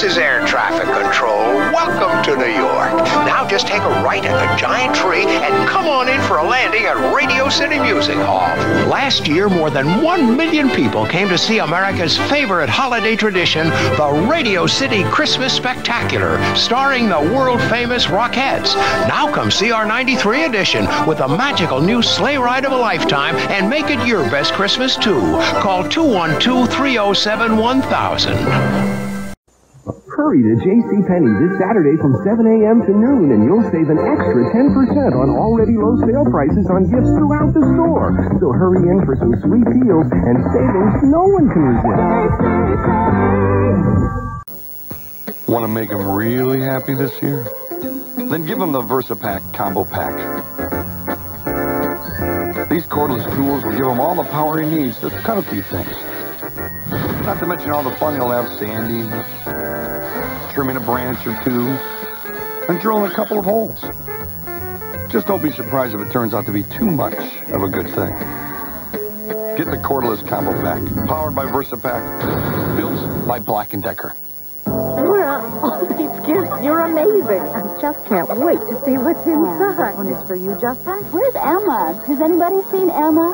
This is air traffic control. Welcome to New York. Now just take a right at the giant tree and come on in for a landing at Radio City Music Hall. Last year, more than one million people came to see America's favorite holiday tradition, the Radio City Christmas Spectacular, starring the world famous Rockettes. Now come see our 93 edition with a magical new sleigh ride of a lifetime and make it your best Christmas too. Call 212 307 1000. Hurry to JCPenney this Saturday from 7 a.m. to noon and you'll save an extra 10% on already low sale prices on gifts throughout the store. So hurry in for some sweet deals and savings no one can resist. Want to make them really happy this year? Then give them the VersaPak Combo Pack. These cordless tools will give him all the power he needs to cut a few things. Not to mention all the fun he'll have sanding, trimming a branch or two, and drilling a couple of holes. Just don't be surprised if it turns out to be too much of a good thing. Get the cordless combo pack, powered by VersaPak, built by Black & Decker. Laura, all these gifts, you're amazing. I just can't wait to see what's inside. One is for you, Justin. Where's Emma? Has anybody seen Emma?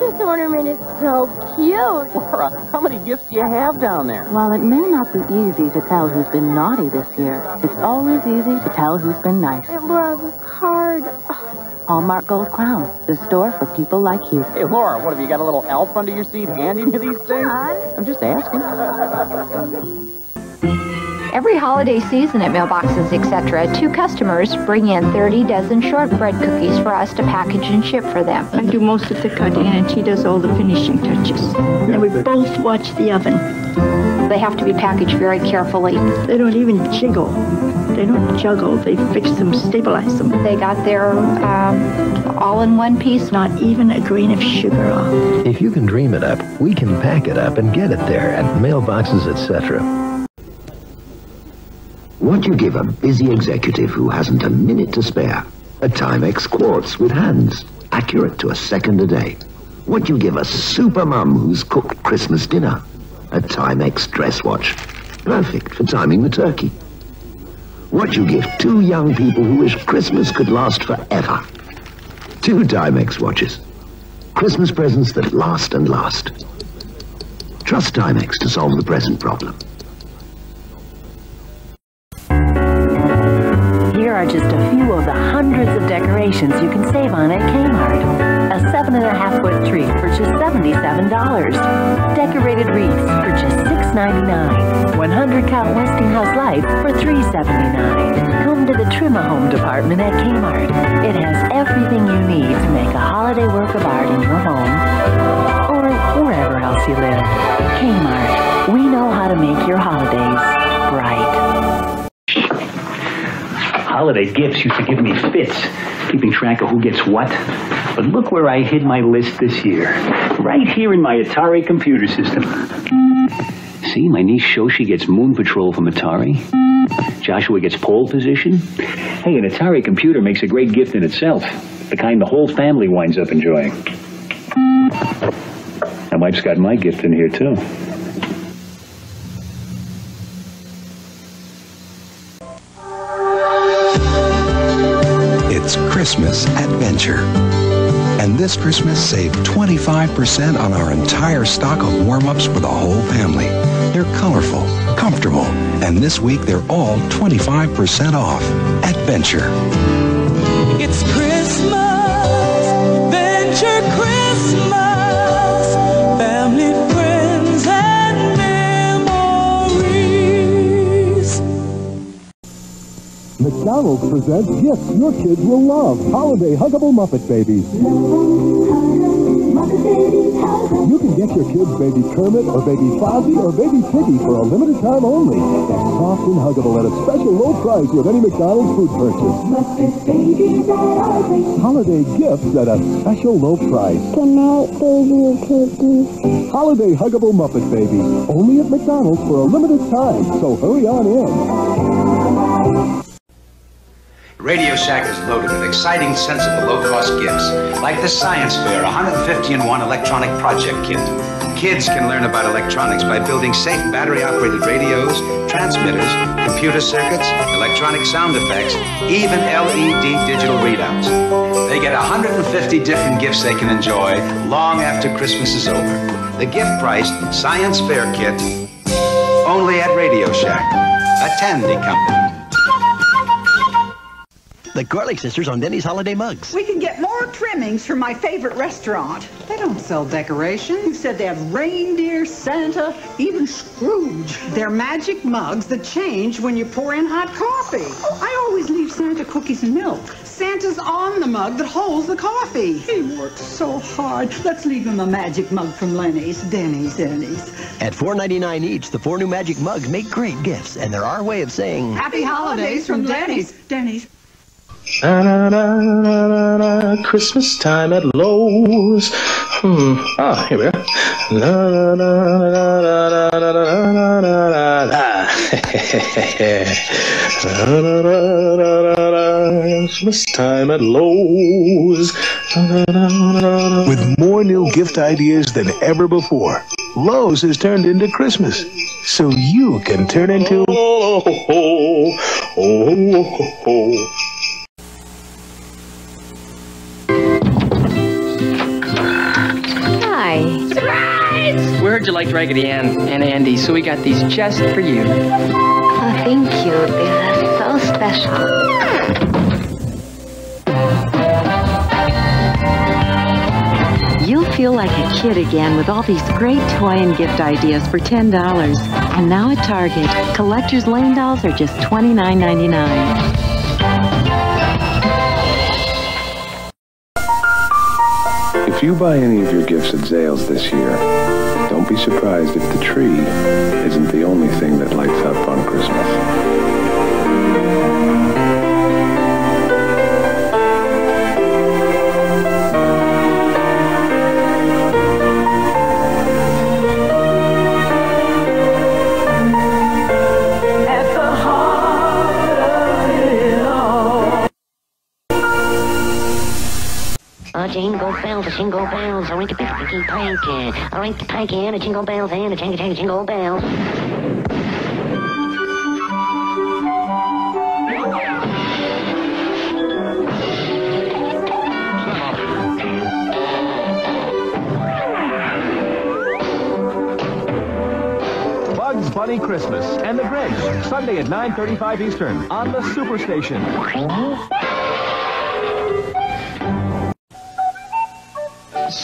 This ornament is so cute. Laura, how many gifts do you have down there? While it may not be easy to tell who's been naughty this year, it's always easy to tell who's been nice. Hey, Laura, this card. Oh. Hallmark Gold Crown, the store for people like you. Hey, Laura, what, have you got a little elf under your seat handing you these things? I'm just asking. Every holiday season at Mailboxes, etc., two customers bring in 30 dozen shortbread cookies for us to package and ship for them. I do most of the cutting and she does all the finishing touches. And we both watch the oven. They have to be packaged very carefully. They don't even jiggle. They don't juggle. They fix them, stabilize them. They got their um, all in one piece. Not even a grain of sugar off. If you can dream it up, we can pack it up and get it there at mailboxes, etc. What you give a busy executive who hasn't a minute to spare? A Timex quartz with hands, accurate to a second a day. What you give a super mum who's cooked Christmas dinner? A Timex dress watch, perfect for timing the turkey. What you give two young people who wish Christmas could last forever? Two Timex watches. Christmas presents that last and last. Trust Timex to solve the present problem. Are just a few of the hundreds of decorations you can save on at Kmart. A seven and a half foot tree for just $77. Decorated wreaths for just $6.99. 100 count Westinghouse lights for $3.79. Come to the Trim a Home department at Kmart. It has everything you need to make a holiday work of art in your home or wherever else you live. Kmart. We know how to make your holidays bright. Holiday gifts used to give me fits, keeping track of who gets what. But look where I hid my list this year. Right here in my Atari computer system. See, my niece Shoshi gets Moon Patrol from Atari. Joshua gets pole position. Hey, an Atari computer makes a great gift in itself. The kind the whole family winds up enjoying. My wife's got my gift in here, too. Adventure. And this Christmas, save 25% on our entire stock of warm-ups for the whole family. They're colorful, comfortable, and this week they're all 25% off. Adventure. It's Christmas, Venture Christmas, McDonald's presents gifts your kids will love. Holiday Huggable Muppet Babies. You can get your kids Baby Kermit or Baby Fozzie or Baby Piggy for a limited time only. Soft and huggable at a special low price with any McDonald's food purchase. Holiday gifts at a special low price. Can I baby? Holiday Huggable Muppet Babies. Only at McDonald's for a limited time. So hurry on in. Radio Shack is loaded with exciting, sensible, low-cost gifts, like the Science Fair 150 in 1 electronic project kit. Kids can learn about electronics by building safe battery-operated radios, transmitters, computer circuits, electronic sound effects, even LED digital readouts. They get 150 different gifts they can enjoy long after Christmas is over. The gift-priced Science Fair kit, only at Radio Shack, a Tandy company. The Garlic Sisters on Denny's Holiday Mugs. We can get more trimmings from my favorite restaurant. They don't sell decorations. You said they have reindeer, Santa, even Scrooge. They're magic mugs that change when you pour in hot coffee. Oh, I always leave Santa cookies and milk. Santa's on the mug that holds the coffee. He works so hard. Let's leave him a magic mug from Lenny's, Denny's, Denny's. At $4.99 each, the four new magic mugs make great gifts, and they're our way of saying Happy holidays from Denny's. Denny's. Na, Christmas time at Lowe's. Hmm. Ah, here we are. La, la, la, Christmas time at Lowe's. With more new gift ideas than ever before, Lowe's has turned into Christmas. So you can turn into. Oh, oh, oh, oh, oh, oh. Heard you liked Raggedy Ann and Andy, so we got these just for you. Oh, thank you. They're so special. You'll feel like a kid again with all these great toy and gift ideas for $10. And now at Target, collector's lane dolls are just $29.99. If you buy any of your gifts at Zales this year, don't be surprised if the tree isn't the only thing that lights up on Christmas. Bells, a jingle bells, a rinky pinky pinky, a rinky pinky and a jingle bells and a jingle jingle jingle bells. Bugs Bunny Christmas and the Grinch, Sunday at 9.35 Eastern on the Superstation.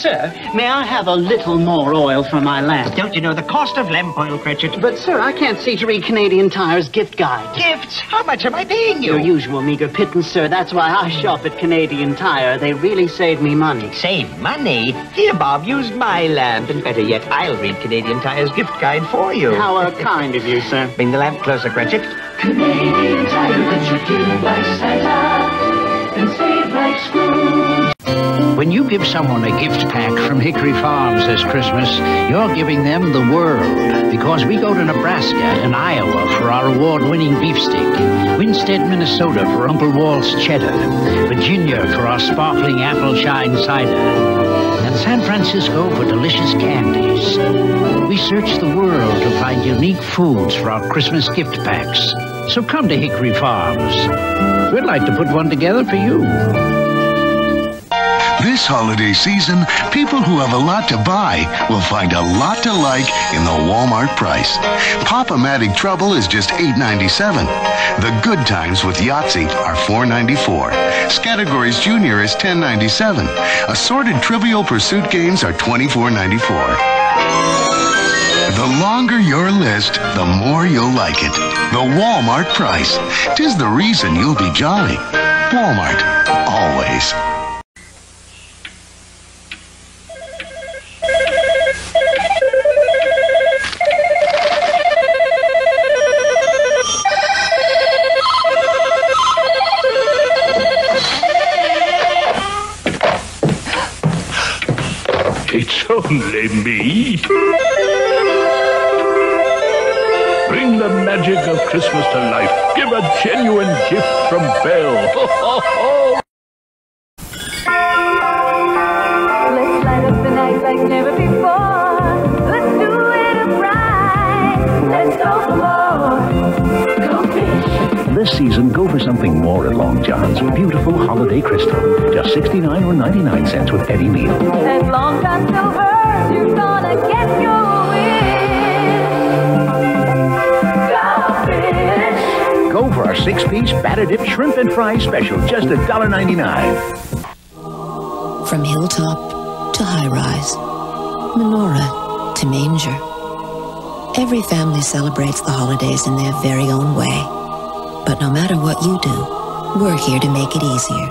Sir, may I have a little more oil for my lamp? Don't you know the cost of lamp oil, Cratchit? But, sir, I can't see to read Canadian Tire's gift guide. Gifts? How much am I paying you? Your usual meager pittance, sir. That's why I shop at Canadian Tire. They really save me money. Save money? Here, Bob, use my lamp. And better yet, I'll read Canadian Tire's gift guide for you. How uh, kind of you, sir. Bring the lamp closer, Cratchit. Canadian Tire lets you give like Santa When you give someone a gift pack from Hickory Farms this Christmas, you're giving them the world. Because we go to Nebraska and Iowa for our award-winning beefsteak, Winsted, Minnesota for Uncle Walt's cheddar, Virginia for our sparkling apple shine cider, and San Francisco for delicious candies. We search the world to find unique foods for our Christmas gift packs. So come to Hickory Farms. We'd like to put one together for you. This holiday season, people who have a lot to buy will find a lot to like in the Walmart price. Pop-O-Matic Trouble is just $8.97. The Good Times with Yahtzee are $4.94. Scattergories Junior is $10.97. Assorted Trivial Pursuit games are $24.94. The longer your list, the more you'll like it. The Walmart price. Tis the reason you'll be jolly. Walmart. Always. Christmas to life. Give a genuine gift from Bell. fries special. Just $1.99. From hilltop to high rise, menorah to manger. Every family celebrates the holidays in their very own way. But no matter what you do, we're here to make it easier.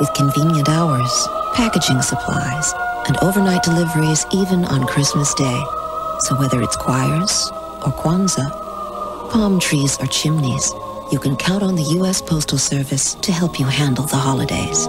With convenient hours, packaging supplies, and overnight deliveries even on Christmas Day. So whether it's choirs or Kwanzaa, palm trees or chimneys, you can count on the U.S. Postal Service to help you handle the holidays.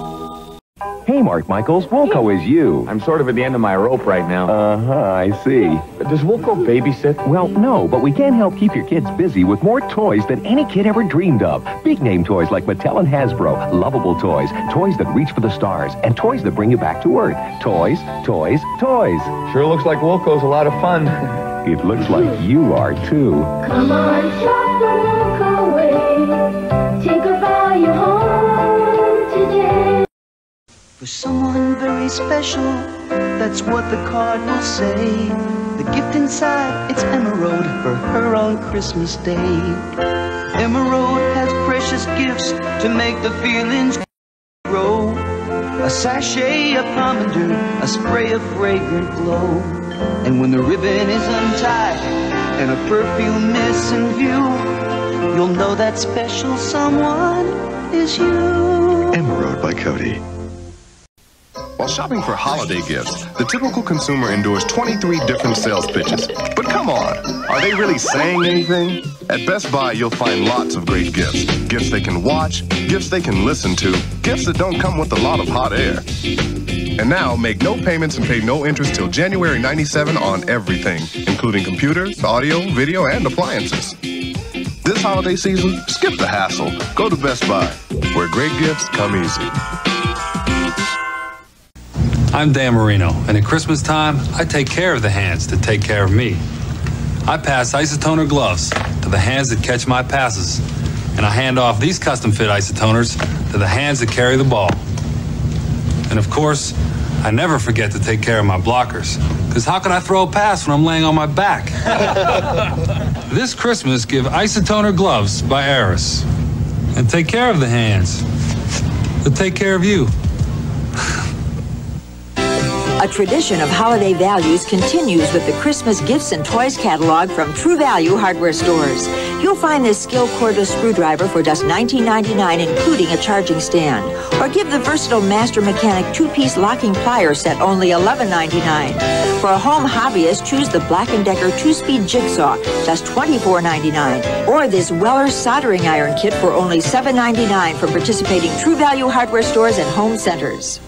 Hey, Mark Michaels, Wilco is you. I'm sort of at the end of my rope right now. Uh-huh, I see. Does Wilco babysit? Well, no, but we can help keep your kids busy with more toys than any kid ever dreamed of. Big name toys like Mattel and Hasbro, lovable toys, toys that reach for the stars, and toys that bring you back to Earth. Toys, toys, toys. Sure looks like Wilco's a lot of fun. it looks like you are, too. Come on, shop For someone very special, that's what the card will say. The gift inside, it's Emeraude for her on Christmas Day. Emeraude has precious gifts to make the feelings grow. A sachet of pomander, a spray of fragrant glow. And when the ribbon is untied and a perfume is in view, you'll know that special someone is you. Emeraude by Coty. While shopping for holiday gifts, the typical consumer endures 23 different sales pitches. But come on, are they really saying anything? At Best Buy, you'll find lots of great gifts. Gifts they can watch, gifts they can listen to, gifts that don't come with a lot of hot air. And now, make no payments and pay no interest till January 97 on everything, including computers, audio, video, and appliances. This holiday season, skip the hassle. Go to Best Buy, where great gifts come easy. I'm Dan Marino, and at Christmas time, I take care of the hands that take care of me. I pass isotoner gloves to the hands that catch my passes, and I hand off these custom fit isotoners to the hands that carry the ball. And of course, I never forget to take care of my blockers, because how can I throw a pass when I'm laying on my back? this Christmas, give isotoner gloves by Aris, and take care of the hands that take care of you. A tradition of holiday values continues with the Christmas gifts and toys catalog from True Value hardware stores. You'll find this Skil cordless screwdriver for just $19.99, including a charging stand. Or give the versatile Master Mechanic two-piece locking plier set only $11.99. For a home hobbyist, choose the Black & Decker two-speed jigsaw, just $24.99. Or this Weller soldering iron kit for only $7.99 from participating True Value hardware stores and home centers.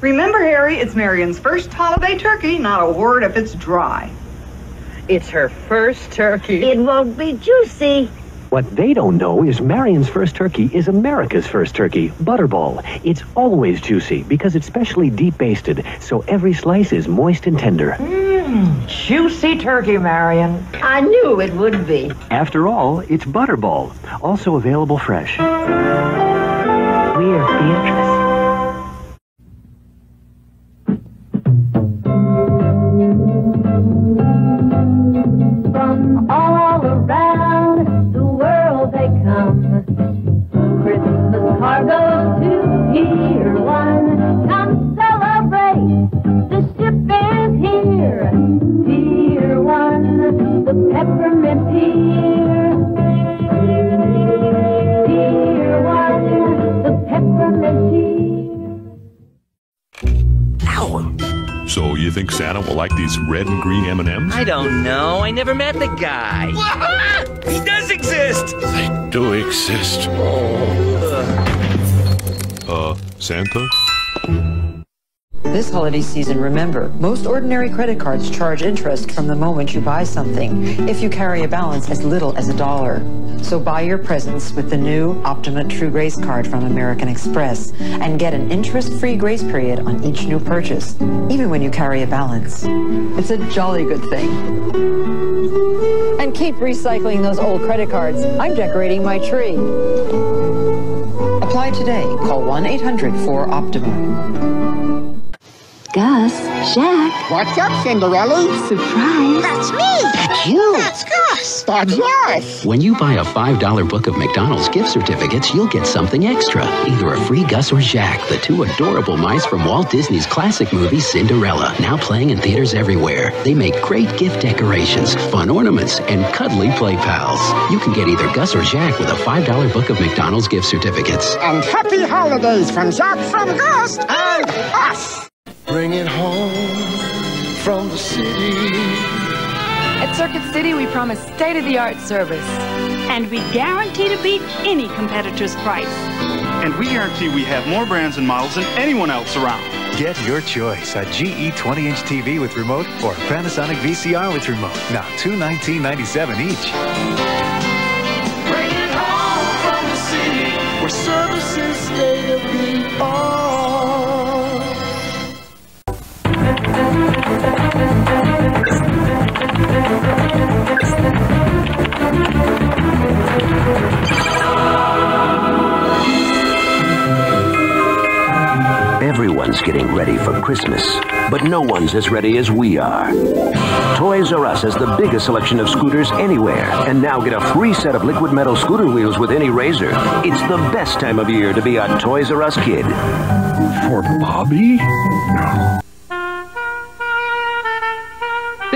Remember, Harry, it's Marion's first holiday turkey, not a word if it's dry. It's her first turkey. It won't be juicy. What they don't know is Marion's first turkey is America's first turkey, Butterball. It's always juicy because it's specially deep basted, so every slice is moist and tender. Mmm, juicy turkey, Marion. I knew it would be. After all, it's Butterball, also available fresh. We're Beatrice. From all around the world they come. Christmas to Pier 1. Come celebrate, the ship is here. Pier 1, the peppermint. Pier So you think Santa will like these red and green M&Ms? I don't know. I never met the guy. he does exist. They do exist. Uh, Santa? This holiday season, remember, most ordinary credit cards charge interest from the moment you buy something, if you carry a balance as little as a dollar. So buy your presents with the new Optima True Grace card from American Express and get an interest-free grace period on each new purchase, even when you carry a balance. It's a jolly good thing. And keep recycling those old credit cards. I'm decorating my tree. Apply today. Call 1-800-4-OPTIMA. Gus, Jack. What's up, Cinderella? Surprise. That's me. That's you. That's Gus. That's us. When you buy a $5 book of McDonald's gift certificates, you'll get something extra. Either a free Gus or Jack, the two adorable mice from Walt Disney's classic movie Cinderella, now playing in theaters everywhere. They make great gift decorations, fun ornaments, and cuddly play pals. You can get either Gus or Jack with a $5 book of McDonald's gift certificates. And happy holidays from Jack, from Gus, and us. Bring it home from the city. At Circuit City, we promise state-of-the-art service. And we guarantee to beat any competitor's price. And we guarantee we have more brands and models than anyone else around. Get your choice, a GE 20-inch TV with remote or Panasonic VCR with remote. Now $219.97 each. Bring it home from the city where service is Everyone's getting ready for Christmas, but no one's as ready as we are. Toys R Us has the biggest selection of scooters anywhere, and now get a free set of liquid metal scooter wheels with any razor. It's the best time of year to be a Toys R Us kid. For Bobby?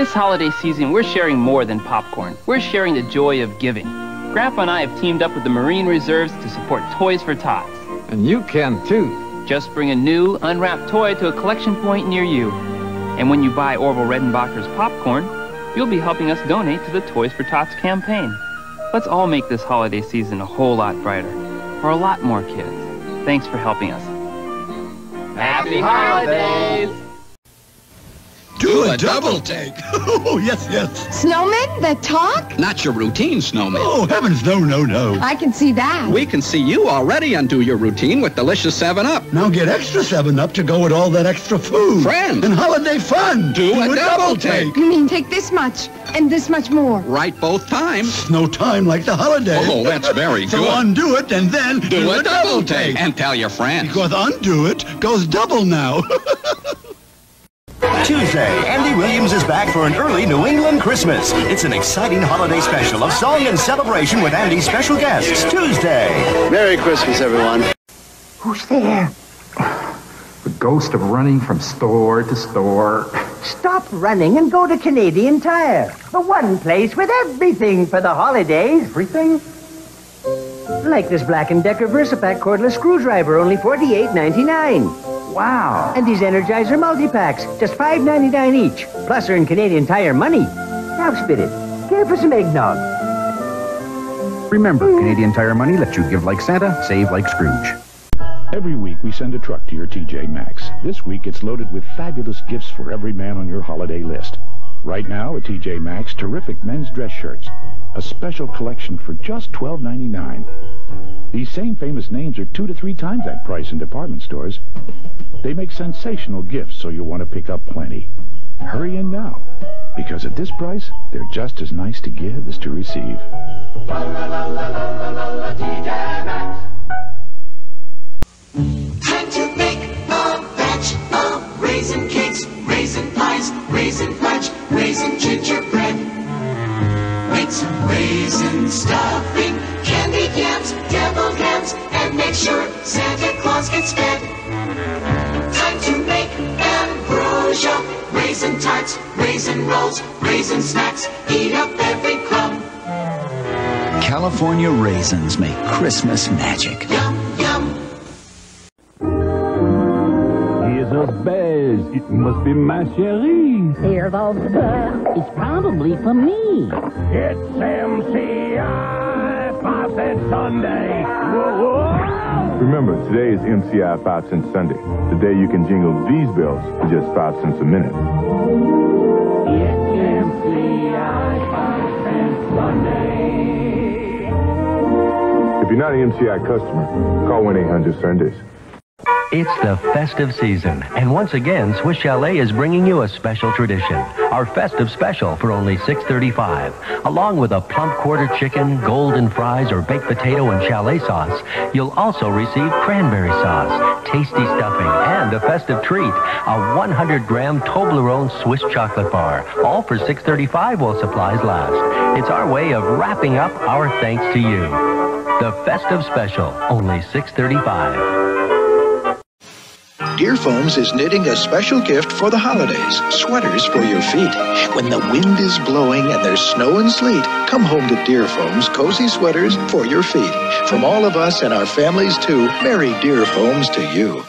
This holiday season, we're sharing more than popcorn. We're sharing the joy of giving. Grandpa and I have teamed up with the Marine Reserves to support Toys for Tots. And you can too. Just bring a new, unwrapped toy to a collection point near you. And when you buy Orville Redenbacher's popcorn, you'll be helping us donate to the Toys for Tots campaign. Let's all make this holiday season a whole lot brighter. For a lot more kids. Thanks for helping us. Happy holidays! Do a double take. Oh, yes, yes. Snowmen that talk? Not your routine snowman. Oh, heavens, no, no, no. I can see that. We can see you already undo your routine with delicious 7-Up. Now get extra 7-Up to go with all that extra food. Friends. And holiday fun. Do, a, double take. You mean take this much and this much more? Right both times. No time like the holiday. Oh, that's very so good. undo it and then Do, a, double take. And tell your friends. Because undo it goes double now. Tuesday, Andy Williams is back for an early New England Christmas. It's an exciting holiday special of song and celebration with Andy's special guests. Tuesday. Merry Christmas, everyone. Who's there? The ghost of running from store to store. Stop running and go to Canadian Tire. The one place with everything for the holidays. Everything? Like this Black & Decker VersaPak cordless screwdriver, only $48.99. Wow. And these Energizer multi-packs, just $5.99 each. Plus earn Canadian Tire money. Now spit it. Care for some eggnog. Remember, Canadian Tire Money lets you give like Santa, save like Scrooge. Every week we send a truck to your TJ Maxx. This week it's loaded with fabulous gifts for every man on your holiday list. Right now at TJ Maxx, terrific men's dress shirts. A special collection for just $12.99. These same famous names are two to three times that price in department stores. They make sensational gifts, so you'll want to pick up plenty. Hurry in now, because at this price, they're just as nice to give as to receive. Time raisin stuffing, candy yams, deviled hams, and make sure Santa Claus gets fed. Time to make ambrosia, raisin tarts, raisin rolls, raisin snacks, eat up every crumb. California raisins make Christmas magic. Yum, It must be my cherie. Here those It's probably for me. It's MCI Faucet Sunday. Whoa, whoa. Remember, today is MCI 5 Cent Sunday, the day you can jingle these bells for just 5 cents a minute. It's MCI Five Cent Sunday. If you're not an MCI customer, call 1-800-SUNDAYS. It's the festive season, and once again, Swiss Chalet is bringing you a special tradition. Our festive special for only $6.35. Along with a plump quarter chicken, golden fries, or baked potato and chalet sauce, you'll also receive cranberry sauce, tasty stuffing, and a festive treat, a 100-gram Toblerone Swiss chocolate bar, all for $6.35 while supplies last. It's our way of wrapping up our thanks to you. The festive special, only $6.35. Dearfoams is knitting a special gift for the holidays sweaters for your feet. When the wind is blowing and there's snow and sleet, come home to Dearfoams cozy sweaters for your feet. From all of us and our families too, Merry Dearfoams to you.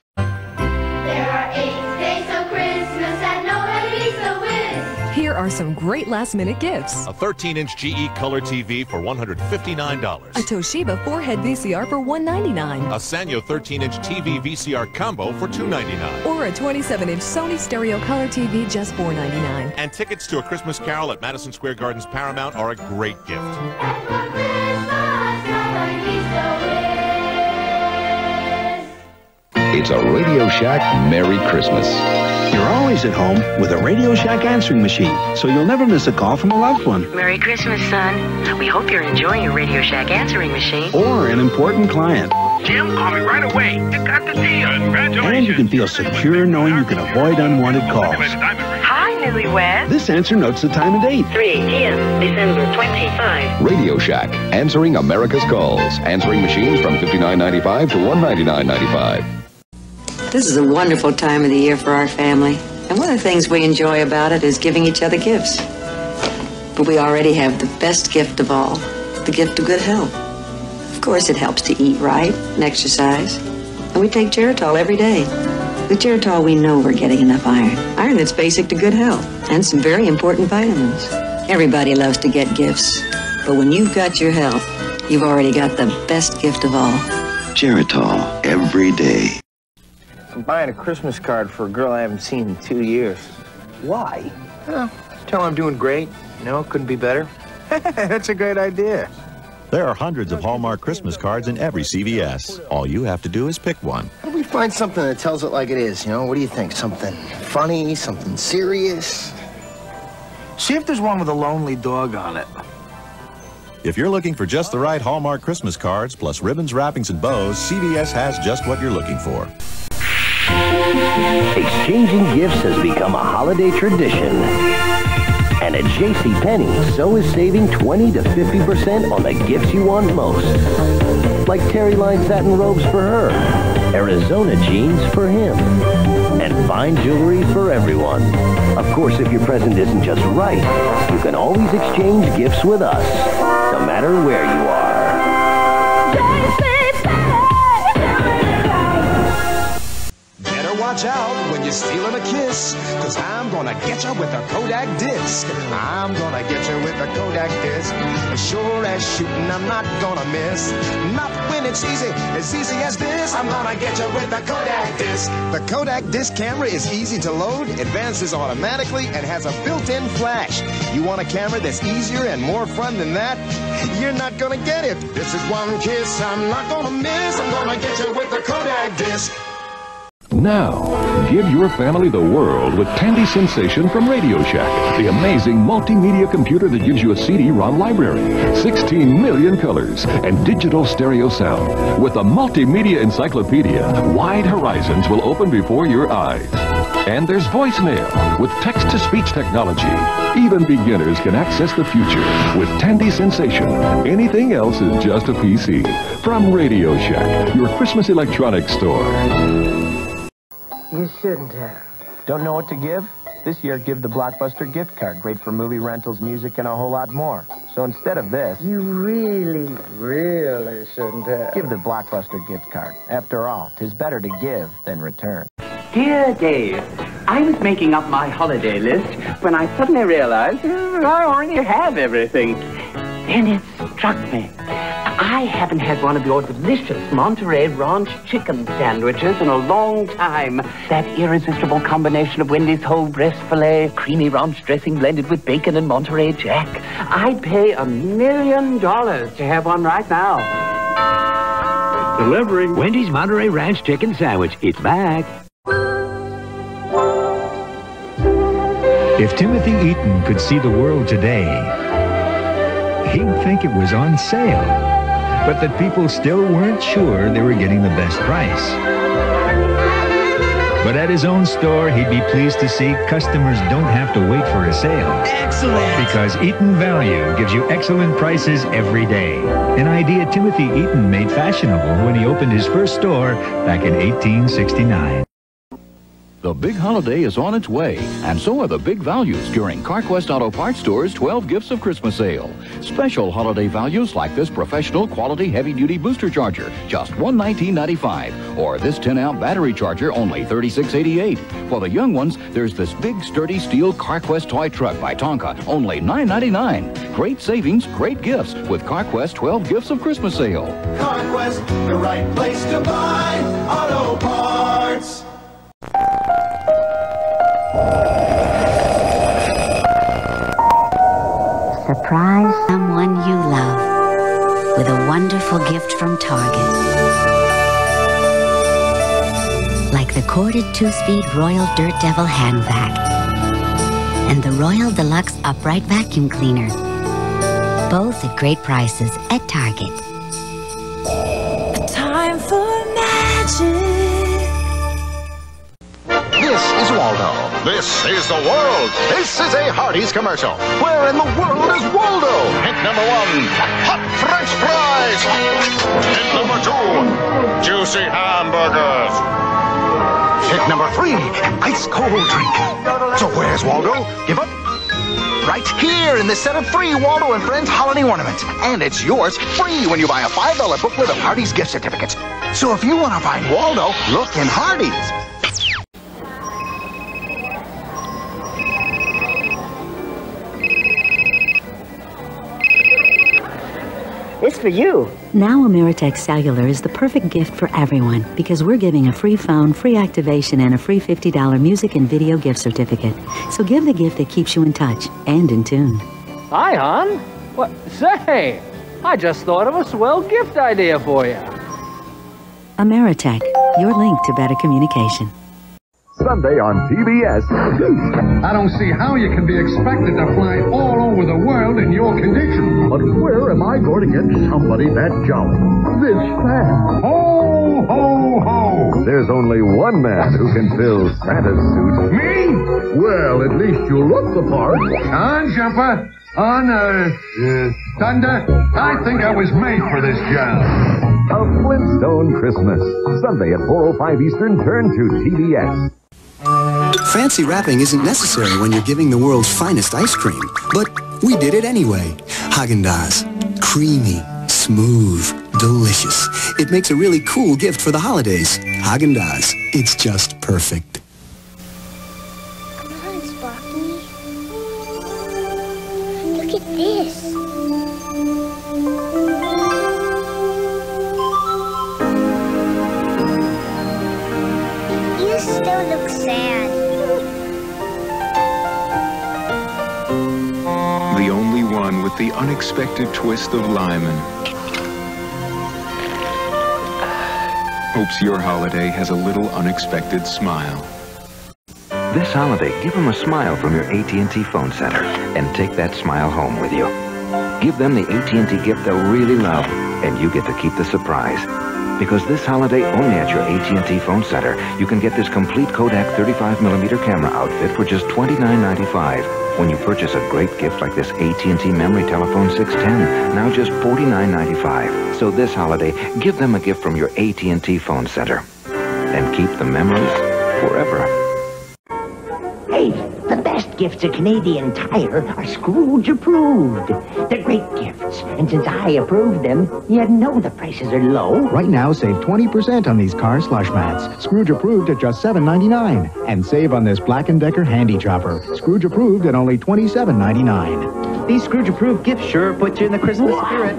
Some great last minute gifts. A 13 inch GE color TV for $159. A Toshiba 4 head VCR for 199. A Sanyo 13 inch TV VCR combo for 299. Or a 27 inch Sony stereo color TV just 499. And tickets to A Christmas Carol at Madison Square Gardens Paramount are a great gift. It's a Radio Shack Merry Christmas. You're always at home with a Radio Shack answering machine, so you'll never miss a call from a loved one Merry Christmas, son. We hope you're enjoying your Radio Shack answering machine. or an important client. Jim, call me right away. You got the deal. Congratulations. And you can feel secure knowing you can avoid unwanted calls. Hi, Newlywed. This answer notes the time and date. 3 p.m., December 25. Radio Shack, answering America's calls. Answering machines from $59.95 to $199.95. This is a wonderful time of the year for our family. And one of the things we enjoy about it is giving each other gifts. But we already have the best gift of all the gift of good health. Of course, it helps to eat right and exercise. And we take Geritol every day. With Geritol, we know we're getting enough iron. Iron that's basic to good health. And some very important vitamins. Everybody loves to get gifts. But when you've got your health, you've already got the best gift of all. Geritol every day. I'm buying a Christmas card for a girl I haven't seen in two years. Why? Well, tell her I'm doing great. You know, couldn't be better. That's a great idea. There are hundreds of Hallmark Christmas cards in every CVS. All you have to do is pick one. How do we find something that tells it like it is? You know, what do you think? Something funny, something serious? See if there's one with a lonely dog on it. If you're looking for just the right Hallmark Christmas cards, plus ribbons, wrappings, and bows, CVS has just what you're looking for. Exchanging gifts has become a holiday tradition. And at JCPenney, so is saving 20 to 50% on the gifts you want most. Like terry line satin robes for her, Arizona jeans for him, and fine jewelry for everyone. Of course, if your present isn't just right, you can always exchange gifts with us, no matter where you are. Watch out when you're stealing a kiss, cause I'm gonna get you with a Kodak disc. I'm gonna get you with a Kodak disc. Sure as shooting, I'm not gonna miss. Not when it's easy, as easy as this. I'm gonna get you with a Kodak disc. The Kodak disc camera is easy to load, advances automatically, and has a built-in flash. You want a camera that's easier and more fun than that? You're not gonna get it. This is one kiss I'm not gonna miss. I'm gonna get you with the Kodak disc. Now, give your family the world with Tandy Sensation from Radio Shack, the amazing multimedia computer that gives you a CD-ROM library, 16 million colors, and digital stereo sound. With a multimedia encyclopedia, wide horizons will open before your eyes. And there's voicemail with text-to-speech technology. Even beginners can access the future with Tandy Sensation. Anything else is just a PC. From Radio Shack, your Christmas electronics store. You shouldn't have. Don't know what to give? This year, give the Blockbuster gift card. Great for movie rentals, music, and a whole lot more. So instead of this... You really, really shouldn't have. Give the Blockbuster gift card. After all, tis better to give than return. Dear Dave, I was making up my holiday list when I suddenly realized uh, I already have everything. Then it struck me. A I haven't had one of your delicious Monterey Ranch chicken sandwiches in a long time. That irresistible combination of Wendy's whole breast filet, creamy ranch dressing blended with bacon and Monterey Jack. I'd pay a million dollars to have one right now. Delivering Wendy's Monterey Ranch Chicken Sandwich. It's back. If Timothy Eaton could see the world today, he'd think it was on sale, but that people still weren't sure they were getting the best price. But at his own store, he'd be pleased to see customers don't have to wait for a sale. Excellent! Because Eaton Value gives you excellent prices every day. An idea Timothy Eaton made fashionable when he opened his first store back in 1869. The big holiday is on its way, and so are the big values during CarQuest Auto Parts Store's 12 Gifts of Christmas sale. Special holiday values like this professional quality heavy-duty booster charger, just $119.95, or this 10-amp battery charger, only $36.88. For the young ones, there's this big sturdy steel CarQuest toy truck by Tonka, only $9.99. Great savings, great gifts with CarQuest 12 Gifts of Christmas sale. CarQuest, the right place to buy auto parts. Surprise someone you love with a wonderful gift from Target. Like the corded two-speed Royal Dirt Devil hand vac and the Royal Deluxe Upright Vacuum Cleaner. Both at great prices at Target. Time for magic. This is Waldo. This is the world. This is a Hardee's commercial. Where in the world is Waldo? Hint number one, hot French fries. Hint number two, juicy hamburgers. Hint number three, ice cold drink. So where's Waldo? Give up? Right here in this set of three Waldo and Friends holiday ornaments. And it's yours free when you buy a $5 booklet of Hardee's gift certificates. So if you want to find Waldo, look in Hardee's. This for you. Now Ameritech Cellular is the perfect gift for everyone because we're giving a free phone, free activation, and a free $50 music and video gift certificate. So give the gift that keeps you in touch and in tune. Hi, hon. What? Say, I just thought of a swell gift idea for you. Ameritech, your link to better communication. Sunday on TBS. I don't see how you can be expected to fly all over the world in your condition. But where am I going to get somebody that jolly? This fat. Ho, ho, ho! There's only one man who can fill Santa's suit. Me? Well, at least you look the part. On, Jumper. On, uh, uh, Thunder. I think I was made for this job. A Flintstone Christmas. Sunday at 4.05 Eastern, turn to TBS. Fancy wrapping isn't necessary when you're giving the world's finest ice cream, but we did it anyway. Haagen-Dazs. Creamy, smooth, delicious. It makes a really cool gift for the holidays. Haagen-Dazs. It's just perfect. Come on, Sparky. Look at this. The unexpected twist of Lyman. Hopes your holiday has a little unexpected smile. This holiday, give them a smile from your AT&T phone center and take that smile home with you. Give them the AT&T gift they'll really love, and you get to keep the surprise. Because this holiday, only at your AT&T phone center, you can get this complete Kodak 35mm camera outfit for just $29.95 when you purchase a great gift like this AT&T Memory Telephone 610, now just $49.95. So this holiday, give them a gift from your AT&T phone center. And keep the memories forever. Hey, the best gifts of Canadian Tire are Scrooge approved. They're great gifts, and since I approved them, you know the prices are low. Right now, save 20% on these car slush mats. Scrooge approved at just $7.99. And save on this Black & Decker handy chopper. Scrooge approved at only $27.99. These Scrooge approved gifts sure put you in the Christmas spirit.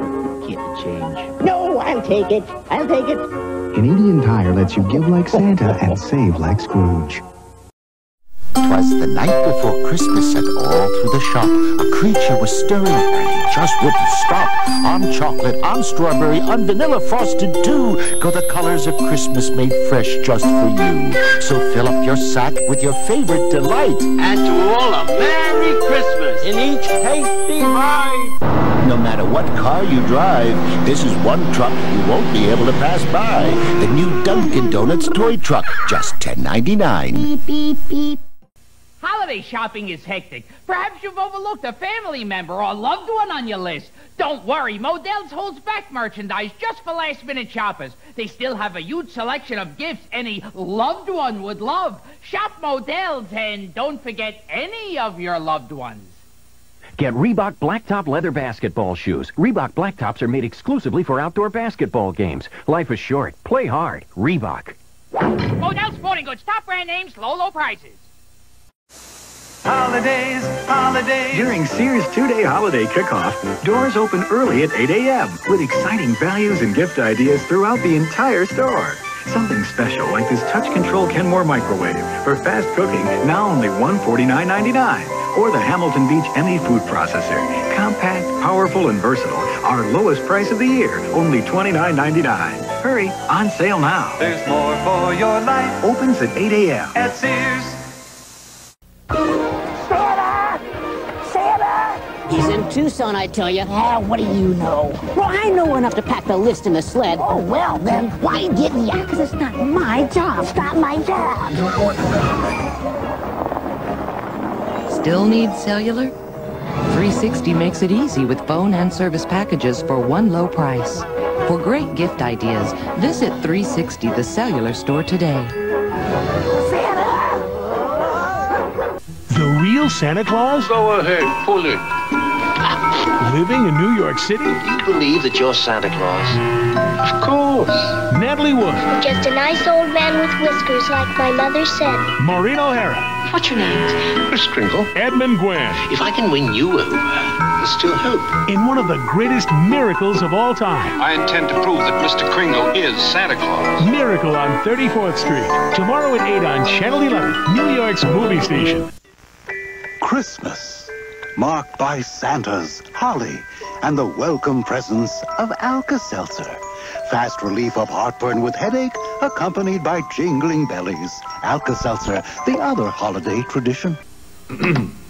Keep the change. No, I'll take it. I'll take it. Canadian Tire lets you give like Santa and save like Scrooge. Twas the night before Christmas, and all through the shop a creature was stirring, and he just wouldn't stop. On chocolate, on strawberry, on vanilla frosted too, go the colors of Christmas made fresh just for you. So fill up your sack with your favorite delight. And to all a Merry Christmas in each tasty bite. No matter what car you drive, this is one truck you won't be able to pass by. The new Dunkin' Donuts toy truck, just $10.99. Beep, beep, beep. Holiday shopping is hectic. Perhaps you've overlooked a family member or loved one on your list. Don't worry, Modell's holds back merchandise just for last minute shoppers. They still have a huge selection of gifts any loved one would love. Shop Modell's and don't forget any of your loved ones. Get Reebok Blacktop leather basketball shoes. Reebok Blacktops are made exclusively for outdoor basketball games. Life is short. Play hard. Reebok. Modell Sporting Goods, top brand names, low, low prices. Holidays, holidays. During Sears two-day holiday kickoff, doors open early at 8 a.m. with exciting values and gift ideas throughout the entire store. Something special like this touch control Kenmore microwave for fast cooking, now only $149.99. Or the Hamilton Beach ME food processor. Compact, powerful, and versatile. Our lowest price of the year, only $29.99. Hurry, on sale now. There's more for your life Opens at 8 a.m. at Sears. He's in Tucson, I tell you. Ah, what do you know? Well, I know enough to pack the list in the sled. Oh, well, then why didn't you? Because it's not my job. It's not my job. Still need cellular? 360 makes it easy with phone and service packages for one low price. For great gift ideas, visit 360 the cellular store today. Real Santa Claus? Go ahead, pull it. Living in New York City? Do you believe that you're Santa Claus? Of course. Natalie Wood, Just a nice old man with whiskers, like my mother said. Maureen O'Hara, What's your name? Kris Kringle. Edmund Gwenn. If I can win you over, there's still hope. In one of the greatest miracles of all time. I intend to prove that Mr. Kringle is Santa Claus. Miracle on 34th Street. Tomorrow at 8 on Channel 11, New York's movie station. Christmas, marked by Santas, holly, and the welcome presence of Alka-Seltzer. Fast relief of heartburn with headache, accompanied by jingling bellies. Alka-Seltzer, the other holiday tradition.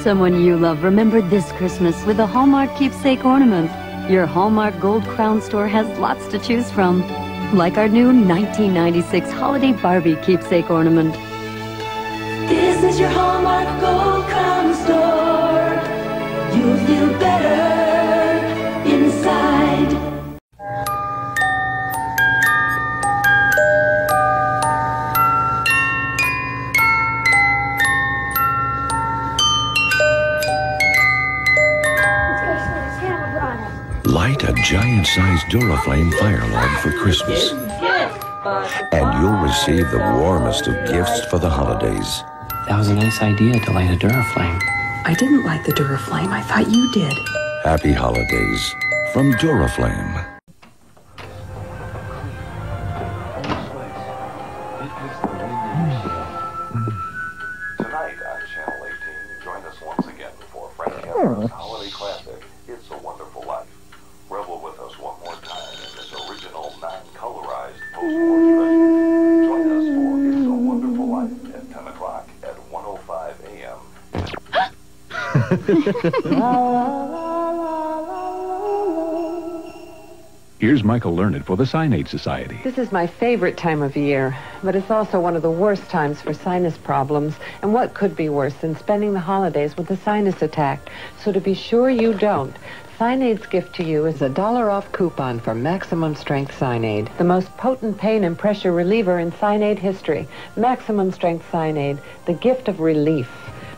someone you love remember this Christmas with a Hallmark keepsake ornament. Your Hallmark Gold Crown store has lots to choose from, like our new 1996 Holiday Barbie keepsake ornament. This is your Hallmark Gold a giant-sized Duraflame fire log for Christmas. And you'll receive the warmest of gifts for the holidays. That was a nice idea to light a Duraflame. I didn't like the Duraflame. I thought you did. Happy holidays from Duraflame. Michael Learned for the Sine-Aid Society. This is my favorite time of year, but it's also one of the worst times for sinus problems. And what could be worse than spending the holidays with a sinus attack? So to be sure you don't, Sine-Aid's gift to you is a dollar off coupon for Maximum Strength Sine-Aid, the most potent pain and pressure reliever in Sine-Aid history. Maximum Strength Sine-Aid, the gift of relief.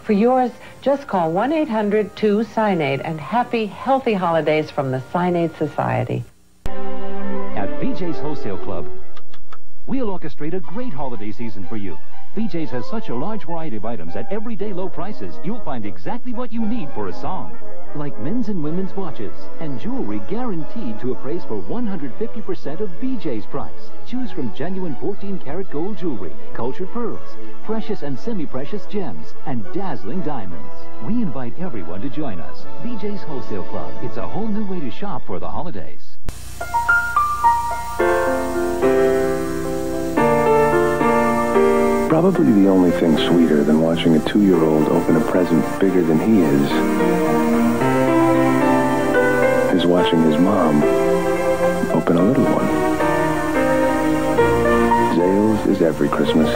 For yours, just call 1-800-2-SIGNADE and happy, healthy holidays from the Sine-Aid Society. BJ's Wholesale Club, we'll orchestrate a great holiday season for you. BJ's has such a large variety of items at everyday low prices, you'll find exactly what you need for a song. Like men's and women's watches and jewelry guaranteed to appraise for 150% of BJ's price. Choose from genuine 14-karat gold jewelry, cultured pearls, precious and semi-precious gems, and dazzling diamonds. We invite everyone to join us. BJ's Wholesale Club. It's a whole new way to shop for the holidays. Probably the only thing sweeter than watching a two-year-old open a present bigger than he is is watching his mom open a little one. Zales is every Christmas,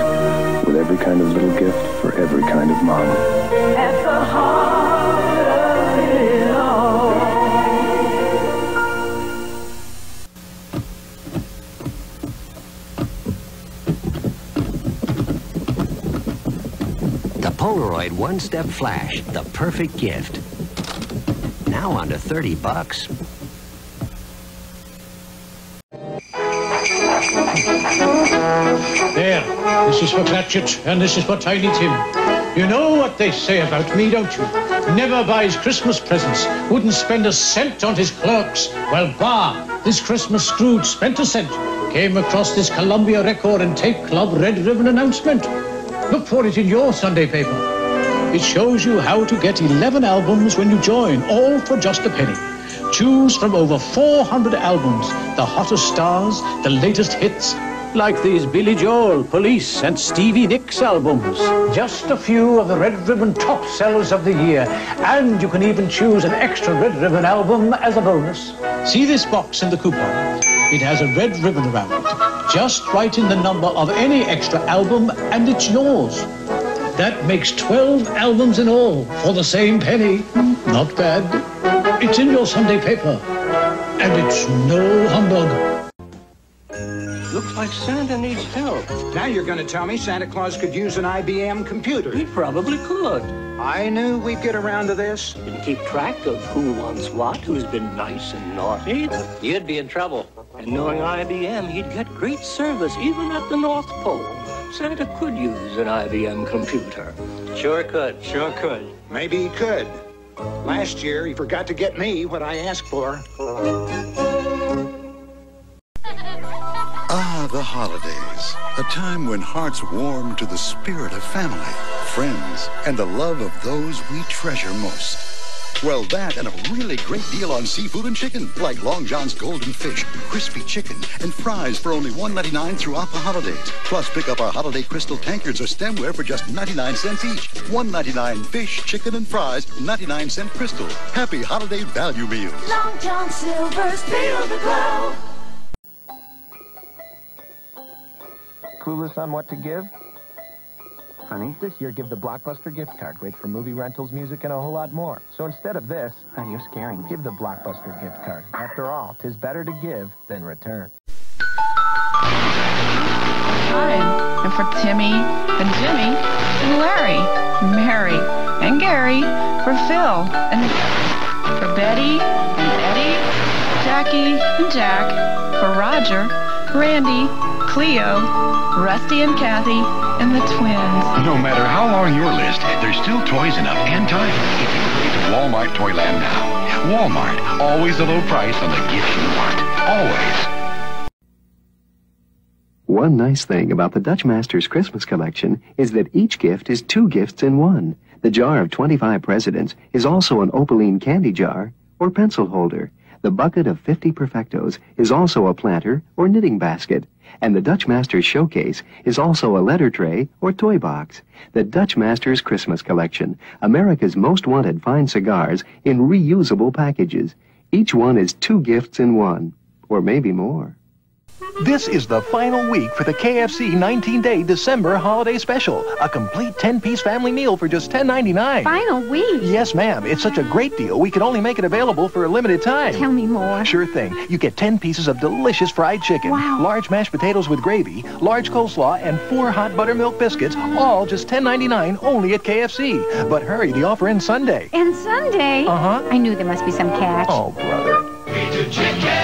with every kind of little gift for every kind of mom. Polaroid One Step Flash, the perfect gift. Now on to 30 bucks. There, this is for Cratchit, and this is for Tiny Tim. You know what they say about me, don't you? Never buys Christmas presents, wouldn't spend a cent on his clerks. Well, bah, this Christmas Scrooge spent a cent. Came across this Columbia Record and Tape Club Red Ribbon announcement. Look for it in your Sunday paper. It shows you how to get 11 albums when you join, all for just a penny. Choose from over 400 albums, the hottest stars, the latest hits, like these Billy Joel, Police, and Stevie Nicks albums. Just a few of the Red Ribbon top sellers of the year. And you can even choose an extra Red Ribbon album as a bonus. See this box in the coupon. It has a red ribbon around it. Just write in the number of any extra album and it's yours. That makes 12 albums in all for the same penny. Not bad. It's in your Sunday paper. And it's no humbug. Looks like Santa needs help. Now you're going to tell me Santa Claus could use an IBM computer. He probably could. I knew we'd get around to this. And keep track of who wants what, who's been nice and naughty. You'd be in trouble. And knowing IBM, he'd get great service even at the North Pole. Santa could use an IBM computer. Sure could. Sure could. Maybe he could. Last year, he forgot to get me what I asked for. Ah, the holidays. A time when hearts warm to the spirit of family, friends, and the love of those we treasure most. Well, that and a really great deal on seafood and chicken, like Long John's Golden Fish, crispy chicken, and fries for only $1.99 throughout the holidays. Plus, pick up our holiday crystal tankards or stemware for just 99 cents each. $1.99 fish, chicken, and fries, 99 cent crystal. Happy holiday value meals. Long John Silver's feel the glow. Clueless on what to give? Honey, this year give the Blockbuster gift card. Great for movie rentals, music, and a whole lot more. So instead of this, honey, you're scaring me. Give the Blockbuster gift card. After all, tis better to give than return. Hi, and for Timmy and Jimmy and Larry, Mary and Gary, for Phil and for Betty and Eddie, Jackie and Jack, for Roger, Randy, Cleo, Rusty and Kathy, and the twins. No matter how long your list, there's still toys enough and time if you hurry to Walmart Toyland now. Walmart, always a low price on the gifts you want. Always. One nice thing about the Dutch Masters Christmas collection is that each gift is two gifts in one. The jar of 25 presidents is also an opaline candy jar or pencil holder. The bucket of 50 perfectos is also a planter or knitting basket. And the Dutch Masters Showcase is also a letter tray or toy box. The Dutch Masters Christmas Collection, America's most wanted fine cigars in reusable packages. Each one is two gifts in one. Or maybe more. This is the final week for the KFC 19-day December holiday special. A complete 10-piece family meal for just $10.99. Final week? Yes, ma'am. It's such a great deal, we could only make it available for a limited time. Tell me more. Sure thing. You get 10 pieces of delicious fried chicken, Wow. large mashed potatoes with gravy, large coleslaw, and four hot buttermilk biscuits, all just $10.99 only at KFC. But hurry, the offer ends Sunday. And Sunday? Uh-huh. I knew there must be some catch. Oh, brother.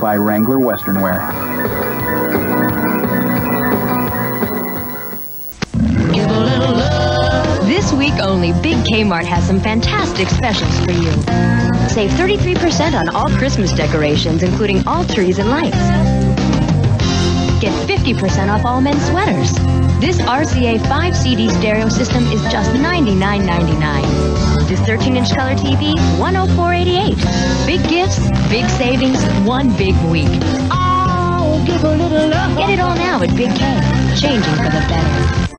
Buy Wrangler Western wear. This week only, Big Kmart has some fantastic specials for you. Save 33% on all Christmas decorations, including all trees and lights. Get 50% off all men's sweaters. This RCA 5 CD stereo system is just $99.99. This 13-inch color TV, $104.88. Big gifts, big savings, one big week. Oh, give a little love. Get it all now at Big K. Changing for the better.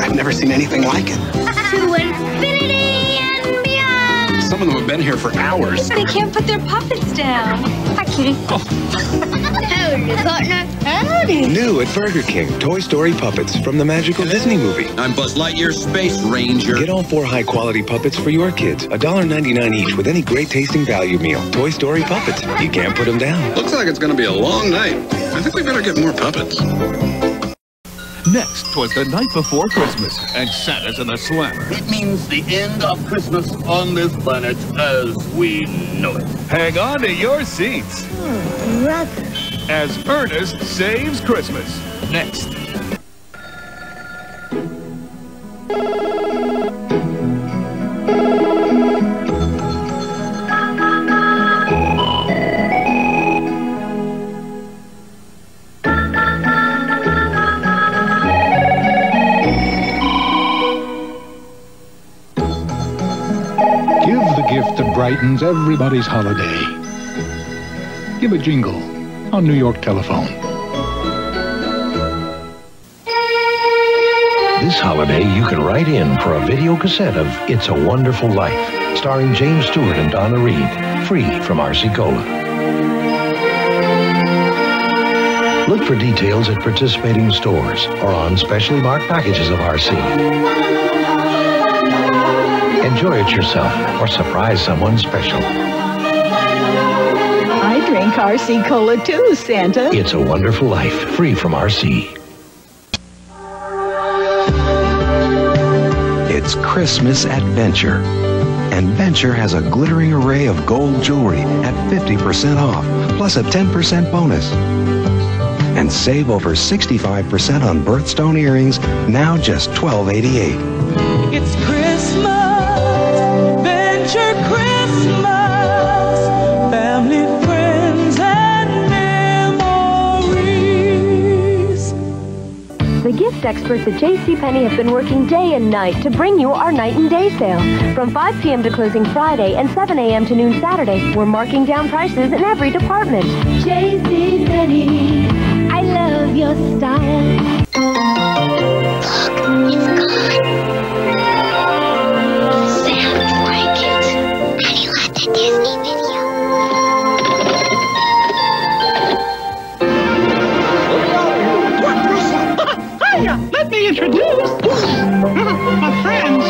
I've never seen anything like it. Been here for hours. They can't put their puppets down. Hi, cutie. Howdy, partner. Howdy. New at Burger King, Toy Story puppets from the magical Disney movie. I'm Buzz Lightyear Space Ranger. Get all four high-quality puppets for your kids. $1.99 each with any great-tasting value meal. Toy Story puppets. You can't put them down. Looks like it's going to be a long night. I think we better get more puppets. Next was the night before Christmas, and Santa's in the slammer. It means the end of Christmas on this planet as we know it. Hang on to your seats Brother. as Ernest saves Christmas. Next. Everybody's holiday. Give a jingle on New York Telephone. This holiday, you can write in for a video cassette of It's a Wonderful Life, starring James Stewart and Donna Reed, free from RC Cola. Look for details at participating stores or on specially marked packages of RC. Enjoy it yourself or surprise someone special. I drink RC Cola too, Santa. It's a Wonderful Life, free from RC. It's Christmas at Venture. And Venture has a glittering array of gold jewelry at 50% off, plus a 10% bonus. And save over 65% on birthstone earrings, now just $12.88. It's Christmas, experts at JCPenney have been working day and night to bring you our night and day sale. From 5 p.m. to closing Friday and 7 a.m. to noon Saturday, we're marking down prices in every department. JCPenney, I love your style. Me introduce my friends.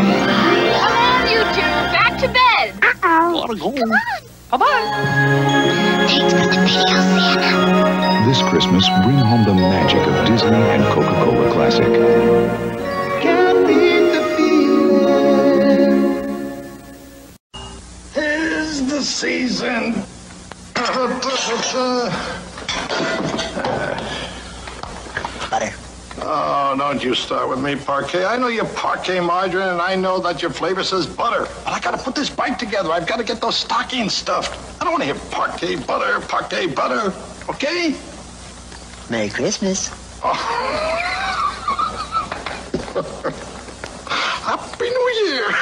Come on, you two. Back to bed. Uh-oh. Come on. Bye-bye. Thanks for the video, Santa. This Christmas, bring home the magic of Disney and Coca-Cola Classic. In. Butter. Oh, don't you start with me, Parkay. I know you're Parkay margarine, and I know that your flavor says butter. But I gotta put this bike together. I've gotta get those stockings stuffed. I don't want to hear Parkay butter, Parkay butter. Okay? Merry Christmas. Happy oh New Year.